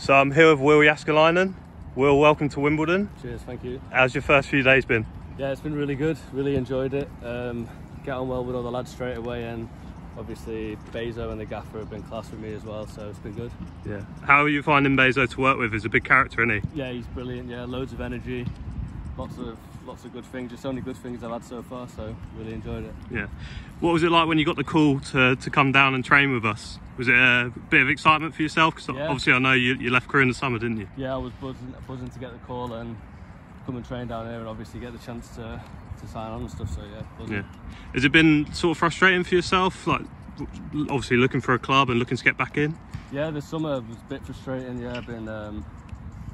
So I'm here with Will Jääskeläinen. Will, welcome to Wimbledon. Cheers, thank you. How's your first few days been? Yeah, it's been really good. Really enjoyed it. Um, get on well with all the lads straight away, and obviously Bezo and the gaffer have been class with me as well, so it's been good. Yeah. How are you finding Bezo to work with? He's a big character, isn't he? Yeah, he's brilliant. Yeah, loads of energy, lots of lots of good things. Just only good things I've had so far, so really enjoyed it. Yeah. What was it like when you got the call to, to come down and train with us? Was it a bit of excitement for yourself? Because Yeah. obviously I know you, you left Crewe in the summer, didn't you? Yeah, I was buzzing, buzzing to get the call and come and train down here, and obviously get the chance to to sign on and stuff. So yeah, buzzing. Yeah. Has it been sort of frustrating for yourself? Like, obviously looking for a club and looking to get back in? Yeah, the summer was a bit frustrating. Yeah, I've been um,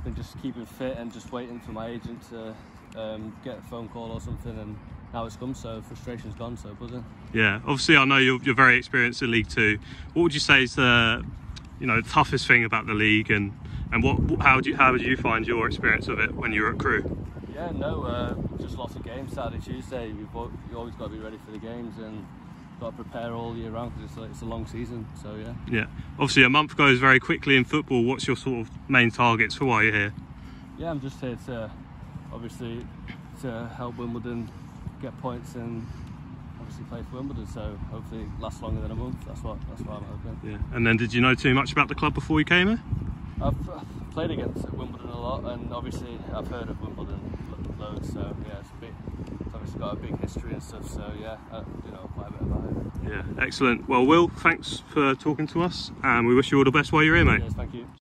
been just keeping fit and just waiting for my agent to um, get a phone call or something, and now it's come. So frustration's gone. So buzzing. Yeah. Obviously I know you're, you're very experienced in League Two. What would you say is the, you know, toughest thing about the league and, and what, how, do you, how did you find your experience of it when you were at Crewe Yeah, no, uh, just lots of games Saturday, Tuesday. You've you always got to be ready for the games and got to prepare all year round because it's, a- it's a long season. So yeah. Yeah. Obviously, a month goes very quickly in football. What's your sort of main targets for while you're here? Yeah, I'm just here to obviously to help Wimbledon get points and obviously play for Wimbledon. So hopefully last longer than a month. That's what that's what I'm hoping. Yeah. And then, did you know too much about the club before you came here? I've uh, played against Wimbledon a lot, and obviously I've heard of Wimbledon lo- loads. So yeah, it's a bit. It's obviously got a big history and stuff. So yeah, I do know quite a bit about it. Yeah. Excellent. Well, Will, thanks for talking to us, and we wish you all the best while you're here, mate. Yes, thank you.